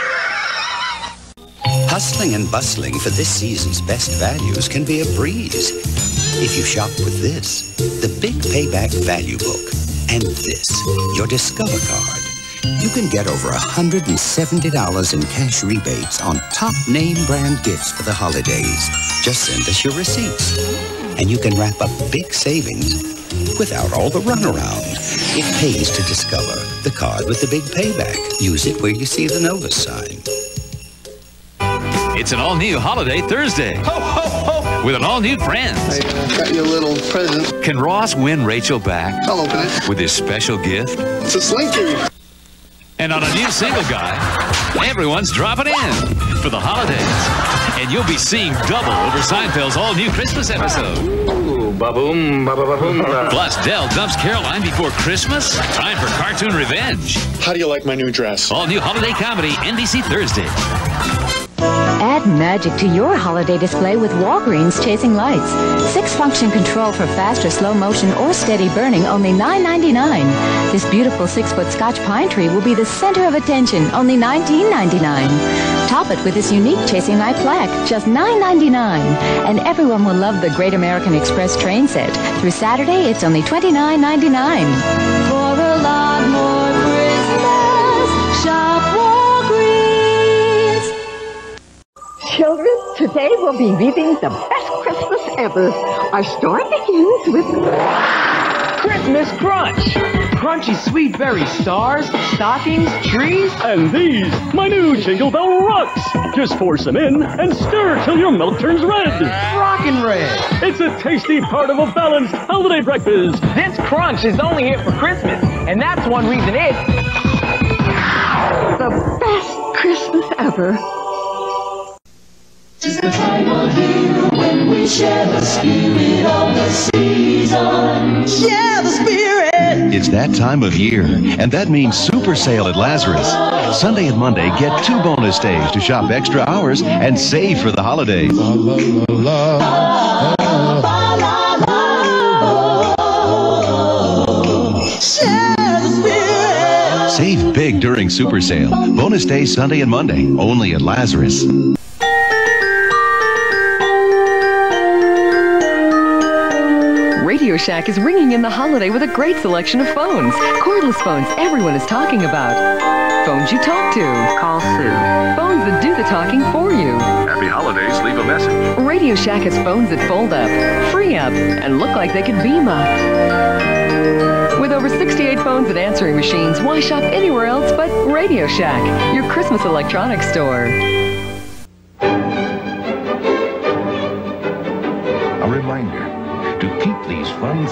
Hustling and bustling for this season's best values can be a breeze. If you shop with this, the Big Payback Value Book, and this, your Discover card, you can get over $170 in cash rebates on top name brand gifts for the holidays. Just send us your receipts. And you can wrap up big savings without all the runaround. It pays to discover the card with the big payback. Use it where you see the Novus sign. It's an all-new Holiday Thursday. Ho, ho, ho! With an all-new Friends. I uh, got you a little present. Can Ross win Rachel back? I'll open it. With his special gift? It's a slinky. And on a new single guy, everyone's dropping in for the holidays. And you'll be seeing double over Seinfeld's all-new Christmas episode. Ba-boom, ba-ba-ba-boom. Plus, Del dumps Caroline before Christmas. Time for cartoon revenge. How do you like my new dress? All new holiday comedy, NBC Thursday. Add magic to your holiday display with Walgreens Chasing Lights. Six function control for faster slow motion or steady burning, only $9.99. This beautiful six foot Scotch pine tree will be the center of attention, only $19.99. Top it with this unique Chasing Light plaque, just $9.99. And everyone will love the Great American Express train set. Through Saturday, it's only $29.99. For a lot more Children, today we'll be reading the best Christmas ever. Our story begins with Christmas Crunch! Crunchy sweet berry stars, stockings, trees, and these, my new Jingle Bell Rocks! Just force them in and stir till your milk turns red! Rockin' red! It's a tasty part of a balanced holiday breakfast! This crunch is only here for Christmas, and that's one reason it's the best Christmas ever. It's the time of year when we share the spirit of the season. Share the spirit. It's that time of year, and that means super sale at Lazarus. Sunday and Monday, get two bonus days to shop extra hours and save for the holidays. Save big during super sale. Bonus days Sunday and Monday, only at Lazarus. Radio Shack is ringing in the holiday with a great selection of phones. Cordless phones everyone is talking about. Phones you talk to. Call Sue. Phones that do the talking for you. Happy holidays. Leave a message. Radio Shack has phones that fold up, free up, and look like they could beam up. With over 68 phones and answering machines, why shop anywhere else but Radio Shack, your Christmas electronics store.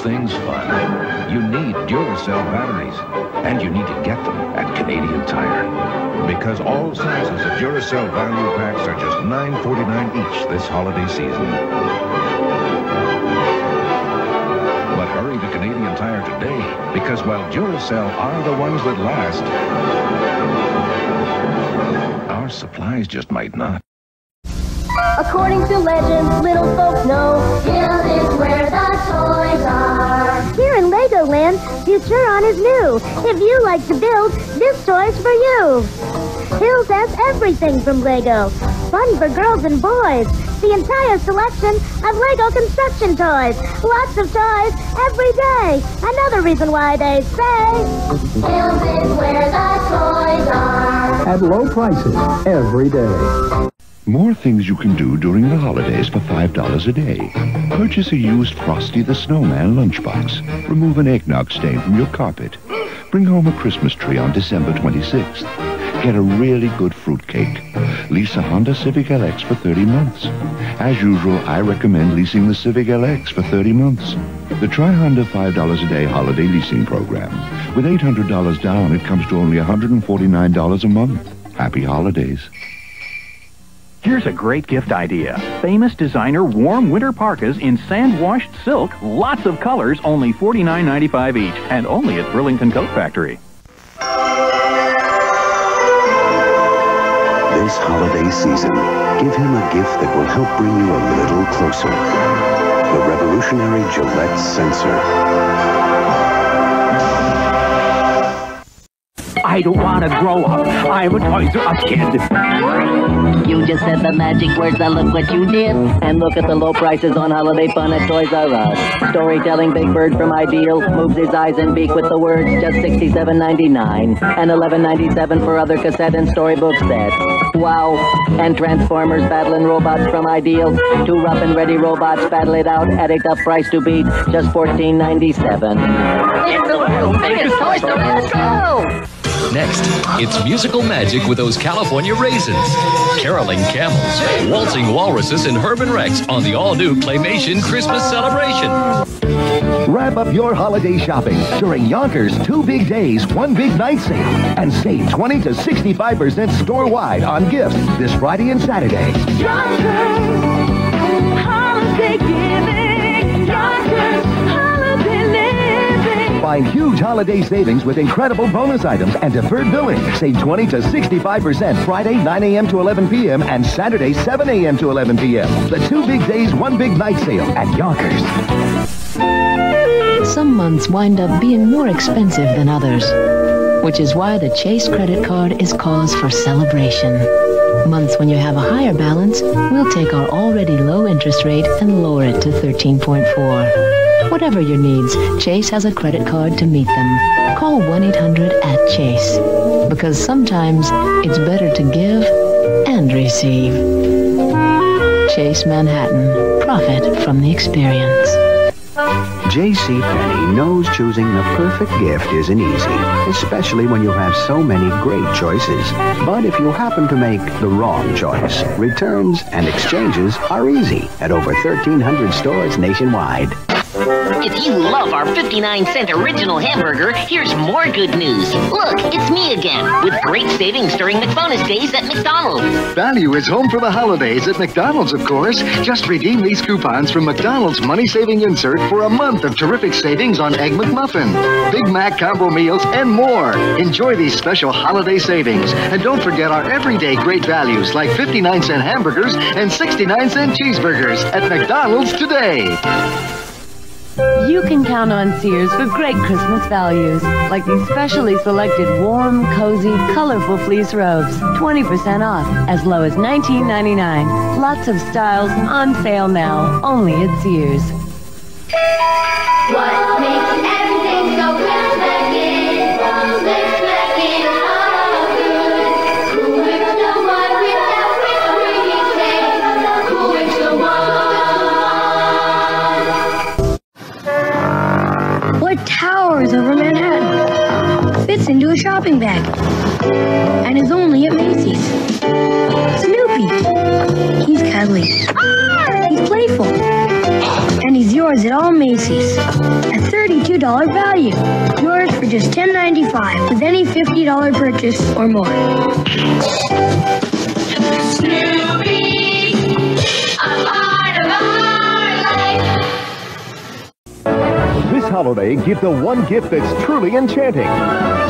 Things fun, you need Duracell batteries. And you need to get them at Canadian Tire. Because all sizes of Duracell value packs are just $9.49 each this holiday season. But hurry to Canadian Tire today, because while Duracell are the ones that last, our supplies just might not. According to legend, little folk know Hill is where the toys are. Here in Legoland, Futuron is new. If you like to build, this toy's for you. Hills has everything from Lego. Fun for girls and boys. The entire selection of Lego construction toys. Lots of toys every day. Another reason why they say Hills is where the toys are. At low prices every day. More things you can do during the holidays for $5 a day. Purchase a used Frosty the Snowman lunchbox. Remove an eggnog stain from your carpet. Bring home a Christmas tree on December 26th. Get a really good fruitcake. Lease a Honda Civic LX for 30 months. As usual, I recommend leasing the Civic LX for 30 months. The Try Honda $5 a day holiday leasing program. With $800 down, it comes to only $149 a month. Happy holidays. Here's a great gift idea. Famous designer warm winter parkas in sand-washed silk, lots of colors, only $49.95 each, and only at Burlington Coat Factory. This holiday season, give him a gift that will help bring you a little closer. The revolutionary Gillette Sensor. I don't want to grow up. I'm a Toys R Us kid. You just said the magic words and look what you did. And look at the low prices on holiday fun at Toys R Us. Storytelling Big Bird from Ideal moves his eyes and beak with the words just $67.99 and $11.97 for other cassette and storybook sets. Wow. And Transformers battling robots from Ideal. Two rough and ready robots battle it out at a tough price to beat, just $14.97. It's the world's biggest toy store. Let's go! Next, it's musical magic with those California raisins, caroling camels, waltzing walruses, and Herb and Rex on the all-new Claymation Christmas celebration. Wrap up your holiday shopping during Yonkers Two Big Days, One Big Night sale and save 20 to 65% store-wide on gifts this Friday and Saturday. Yonkers, holiday giving. Find huge holiday savings with incredible bonus items and deferred billing. Save 20 to 65% Friday 9 a.m. to 11 p.m. and Saturday 7 a.m. to 11 p.m. The Two Big Days, One Big Night sale at Yonkers. Some months wind up being more expensive than others, which is why the Chase credit card is cause for celebration. Months when you have a higher balance, we'll take our already low interest rate and lower it to 13.4. Whatever your needs, Chase has a credit card to meet them. Call 1-800-AT-CHASE because sometimes it's better to give and receive. Chase Manhattan. Profit from the experience. J.C. Penney knows choosing the perfect gift isn't easy, especially when you have so many great choices. But if you happen to make the wrong choice, returns and exchanges are easy at over 1,300 stores nationwide. If you love our 59 cent original hamburger, here's more good news. Look, it's me again, with great savings during McBonus days at McDonald's. Value is home for the holidays at McDonald's, of course. Just redeem these coupons from McDonald's money saving insert for a month of terrific savings on Egg McMuffin, Big Mac combo meals, and more. Enjoy these special holiday savings. And don't forget our everyday great values like 59 cent hamburgers and 69 cent cheeseburgers at McDonald's today. You can count on Sears for great Christmas values, like these specially selected warm, cozy, colorful fleece robes. 20% off, as low as $19.99. Lots of styles on sale now, only at Sears. What makes everything so Christmas-making? Over Manhattan? Fits into a shopping bag. And is only at Macy's. Snoopy. He's cuddly. He's playful. And he's yours at all Macy's. At $32 value. Yours for just $10.95 with any $50 purchase or more. Snoopy, holiday, give the one gift that's truly enchanting.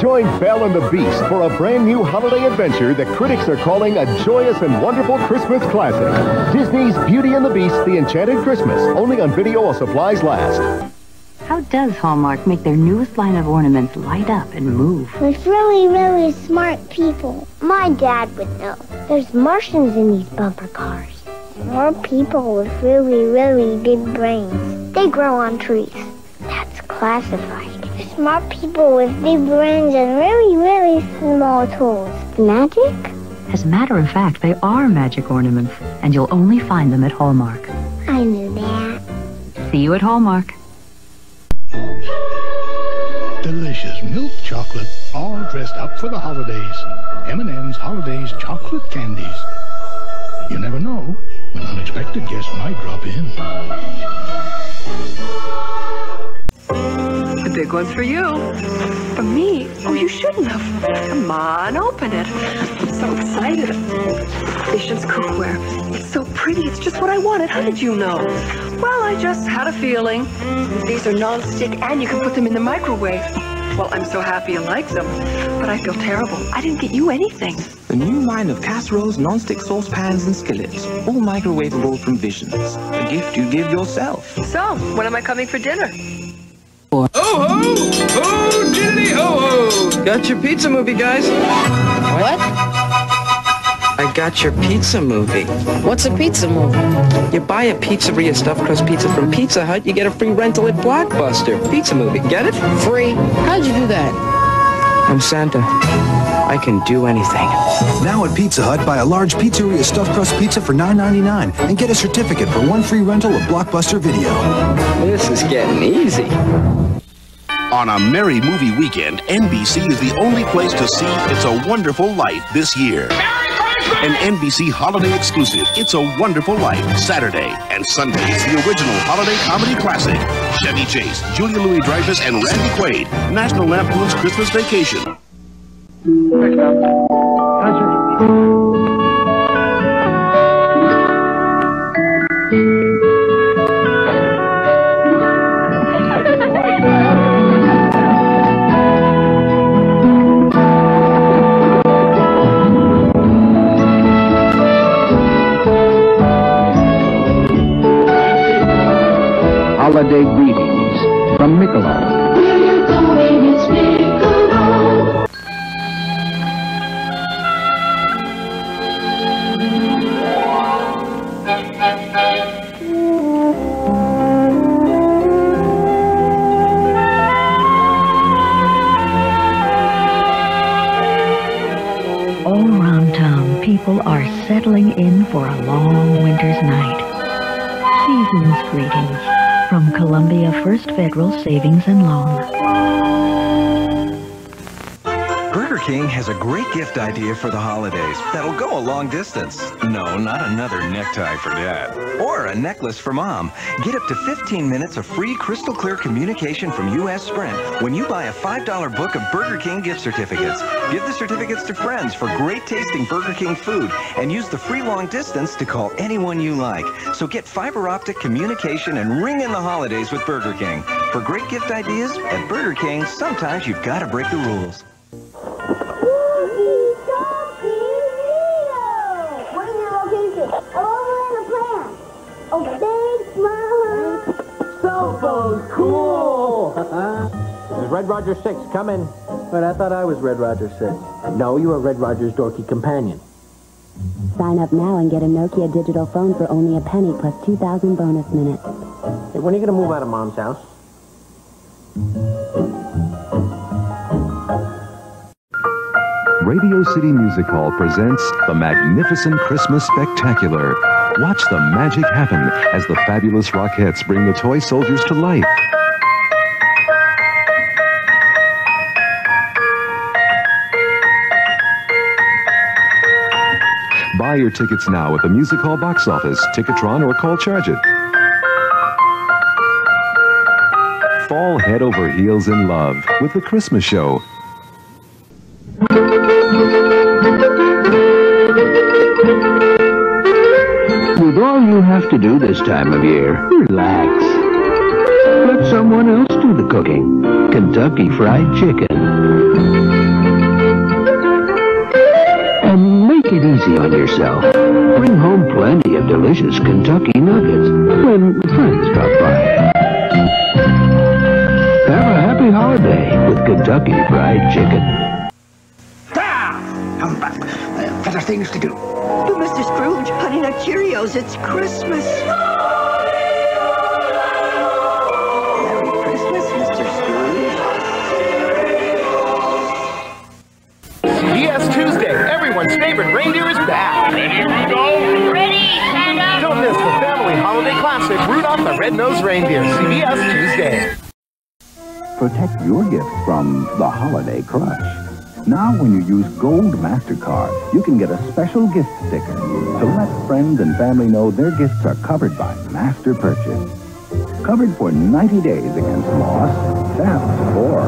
Join Belle and the Beast for a brand new holiday adventure that critics are calling a joyous and wonderful Christmas classic. Disney's Beauty and the Beast, The Enchanted Christmas, only on video while supplies last. How does Hallmark make their newest line of ornaments light up and move? With really, really smart people. My dad would know. There's Martians in these bumper cars. More people with really, really big brains. They grow on trees. That's classified. Smart people with big brains and really, really small tools. Magic? As a matter of fact, they are magic ornaments, and you'll only find them at Hallmark. I knew that. See you at Hallmark. Delicious milk chocolate, all dressed up for the holidays. M&M's Holidays Chocolate Candies. You never know when unexpected guests might drop in. The big one's for you. For me? Oh, you should shouldn't have. Come on, open it. I'm so excited. Patience cookware. It's so pretty. It's just what I wanted. How did you know? Well, I just had a feeling. These are non-stick and you can put them in the microwave. Well, I'm so happy you like them, but I feel terrible. I didn't get you anything. The new line of casseroles, non-stick saucepans, and skillets, all microwavable from Visions. A gift you give yourself. So, when am I coming for dinner? Oh ho! Oh diddly ho ho! Got your pizza movie, guys. What? I got your pizza movie. What's a pizza movie? You buy a pizzeria stuffed crust pizza from Pizza Hut, you get a free rental at Blockbuster. Pizza movie, get it? Free? How'd you do that? I'm Santa. I can do anything. Now at Pizza Hut, buy a large pizzeria stuffed crust pizza for $9.99 and get a certificate for one free rental of Blockbuster Video. This is getting easy. On a merry movie weekend, NBC is the only place to see It's a Wonderful Life this year. An NBC holiday exclusive, It's a Wonderful Life, Saturday and Sunday is the original holiday comedy classic. Chevy Chase, Julia Louis-Dreyfus, and Randy Quaid, National Lampoon's Christmas Vacation. Greetings from Columbia First Federal Savings and Loan. Burger King has a great gift idea for the holidays that'll go a long distance. No, not another necktie for dad. Or a necklace for mom. Get up to 15 minutes of free crystal clear communication from U.S. Sprint when you buy a $5 book of Burger King gift certificates. Give the certificates to friends for great tasting Burger King food and use the free long distance to call anyone you like. So get fiber optic communication and ring in the holidays with Burger King. For great gift ideas at Burger King, sometimes you've got to break the rules. Cool! this is Red Roger 6, come in. But I thought I was Red Roger 6. No, you are Red Roger's dorky companion. Sign up now and get a Nokia digital phone for only a penny plus 2,000 bonus minutes. Hey, when are you going to move out of Mom's house? Radio City Music Hall presents the Magnificent Christmas Spectacular. Watch the magic happen as the fabulous Rockettes bring the toy soldiers to life. Buy your tickets now at the Music Hall box office, Ticketron, or call Charge It. Fall head over heels in love with the Christmas show. You have to do this time of year, relax. Let someone else do the cooking. Kentucky Fried Chicken. And make it easy on yourself. Bring home plenty of delicious Kentucky nuggets when friends drop by. Have a happy holiday with Kentucky Fried Chicken. Better things to do. Oh, Mr. Scrooge, Honey Nut Cheerios, it's Christmas. Merry Christmas, Mr. Scrooge. CBS Tuesday, everyone's favorite reindeer is back. Ready, Rudolph? Ready, Santa? Don't miss the family holiday classic, Rudolph the Red-Nosed Reindeer, CBS Tuesday. Protect your gift from the holiday crush. Now when you use Gold MasterCard, you can get a special gift sticker to let friends and family know their gifts are covered by Master Purchase. Covered for 90 days against loss, theft, or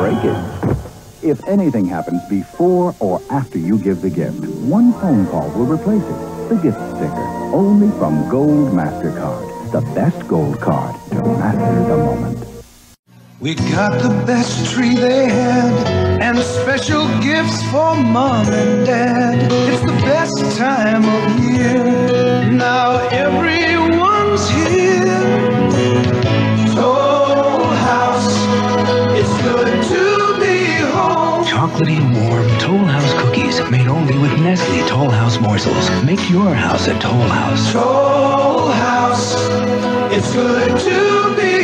breakage. if anything happens before or after you give the gift, one phone call will replace it. The gift sticker, only from Gold MasterCard, the best gold card to master the moment. We got the best tree they had and special gifts for mom and dad. It's the best time of year. Now everyone's here. Toll House, it's good to be home. Chocolatey and warm Toll House cookies made only with Nestle Toll House morsels. Make your house a Toll House. Toll House, it's good to be